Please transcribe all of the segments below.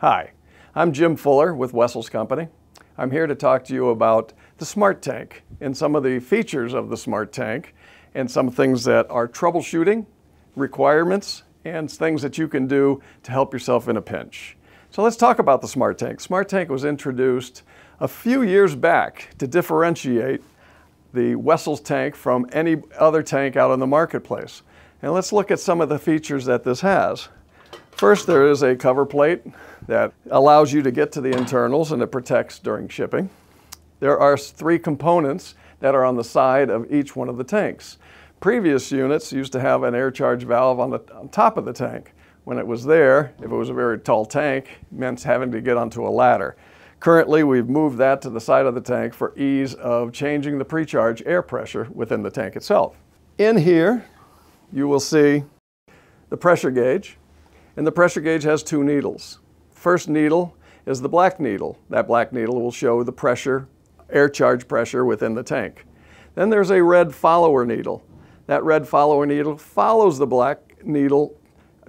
Hi, I'm Jim Fuller with Wessels Company. I'm here to talk to you about the Smart Tank and some of the features of the Smart Tank and some things that are troubleshooting requirements and things that you can do to help yourself in a pinch. So let's talk about the Smart Tank. Smart Tank was introduced a few years back to differentiate the Wessels tank from any other tank out in the marketplace. And let's look at some of the features that this has. First, there is a cover plate that allows you to get to the internals and it protects during shipping. There are three components that are on the side of each one of the tanks. Previous units used to have an air charge valve on the on top of the tank. When it was there, if it was a very tall tank, meant having to get onto a ladder. Currently, we've moved that to the side of the tank for ease of changing the pre-charge air pressure within the tank itself. In here, you will see the pressure gauge, and the pressure gauge has two needles. First needle is the black needle. That black needle will show the pressure, air charge pressure within the tank. Then there's a red follower needle. That red follower needle follows the black needle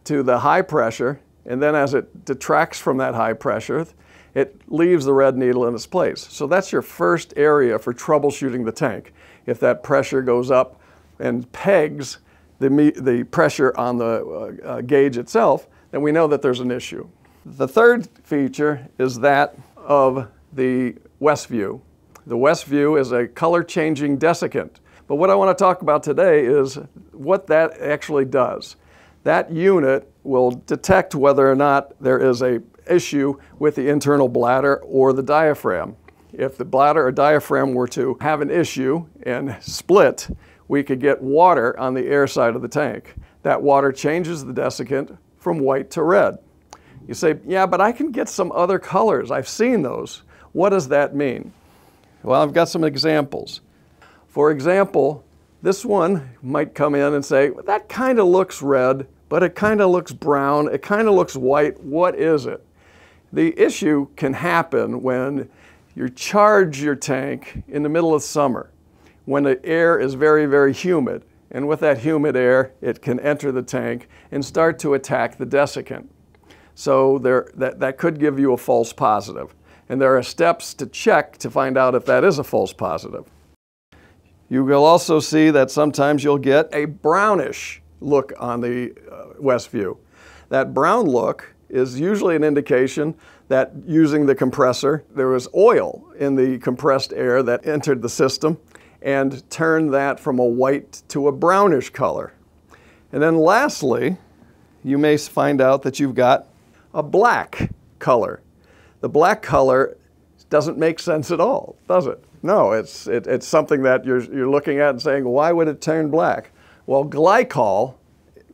to the high pressure, and then as it detracts from that high pressure, it leaves the red needle in its place. So that's your first area for troubleshooting the tank. If that pressure goes up and pegs the, the pressure on the uh, uh, gauge itself, then we know that there's an issue. The third feature is that of the WessView. The WessView is a color changing desiccant. But what I want to talk about today is what that actually does. That unit will detect whether or not there is a issue with the internal bladder or the diaphragm. If the bladder or diaphragm were to have an issue and split, we could get water on the air side of the tank. That water changes the desiccant from white to red. You say, yeah, but I can get some other colors. I've seen those. What does that mean? Well, I've got some examples. For example, this one might come in and say, that kind of looks red, but it kind of looks brown. It kind of looks white. What is it? The issue can happen when you charge your tank in the middle of summer, when the air is very, very humid. And with that humid air, it can enter the tank and start to attack the desiccant. So there, that, that could give you a false positive. And there are steps to check to find out if that is a false positive. You will also see that sometimes you'll get a brownish look on the uh, WessView. That brown look is usually an indication that using the compressor, there was oil in the compressed air that entered the system and turn that from a white to a brownish color. And then lastly, you may find out that you've got a black color. The black color doesn't make sense at all, does it? No, it's, it, it's something that you're, you're looking at and saying, why would it turn black? Well, glycol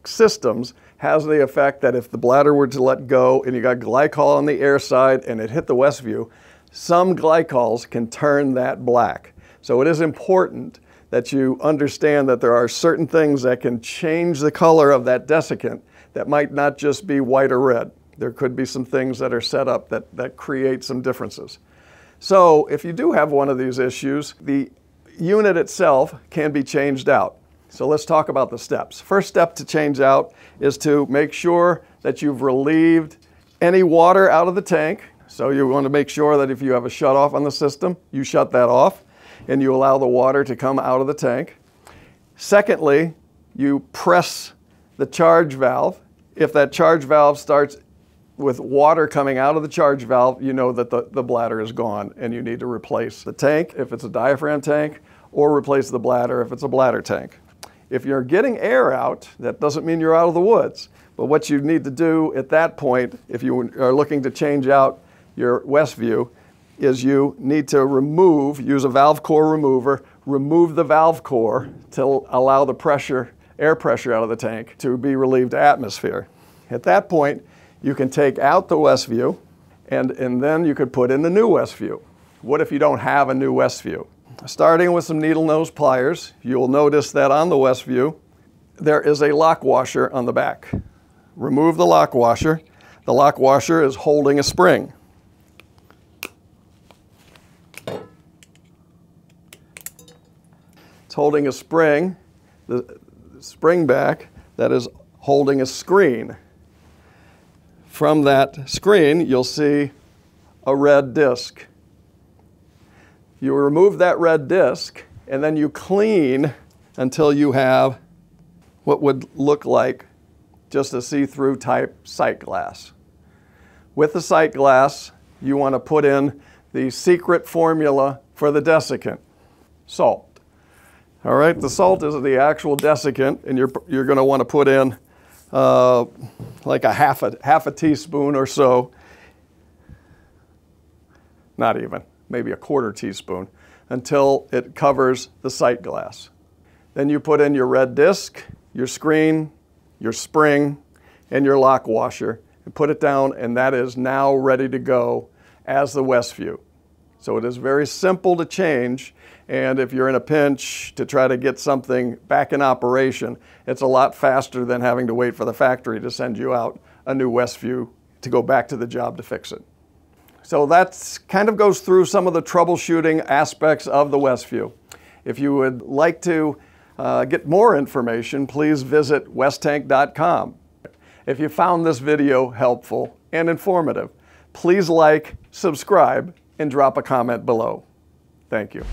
systems has the effect that if the bladder were to let go and you got glycol on the air side and it hit the WessView, some glycols can turn that black. So it is important that you understand that there are certain things that can change the color of that desiccant that might not just be white or red. There could be some things that are set up that, that create some differences. So if you do have one of these issues, the unit itself can be changed out. So let's talk about the steps. First step to change out is to make sure that you've relieved any water out of the tank. So you want to make sure that if you have a shut off on the system, you shut that off and you allow the water to come out of the tank. Secondly, you press the charge valve. If that charge valve starts with water coming out of the charge valve, you know that the, the bladder is gone and you need to replace the tank if it's a diaphragm tank or replace the bladder if it's a bladder tank. If you're getting air out, that doesn't mean you're out of the woods. But what you need to do at that point, if you are looking to change out your WessView, is you need to remove, use a valve core remover, remove the valve core to allow the pressure, air pressure out of the tank to be relieved to atmosphere. At that point, you can take out the WessView and, and then you could put in the new WessView. What if you don't have a new WessView? Starting with some needle nose pliers, you'll notice that on the WessView, there is a lock washer on the back. Remove the lock washer. The lock washer is holding a spring. It's holding a spring, the spring back, that is holding a screen. from that screen, you'll see a red disc. You remove that red disc and then you clean until you have what would look like just a see-through type sight glass. With the sight glass, you want to put in the secret formula for the desiccant, salt. All right, the salt is the actual desiccant, and you're, you're going to want to put in uh, like a half, a half a teaspoon or so. Not even, maybe a quarter teaspoon, until it covers the sight glass. Then you put in your red disc, your screen, your spring, and your lock washer, and put it down, and that is now ready to go as the WessView. So it is very simple to change, and if you're in a pinch to try to get something back in operation, it's a lot faster than having to wait for the factory to send you out a new WessView to go back to the job to fix it. So that kind of goes through some of the troubleshooting aspects of the WessView. If you would like to uh, get more information, please visit westank.com. If you found this video helpful and informative, please like, subscribe, and drop a comment below. Thank you.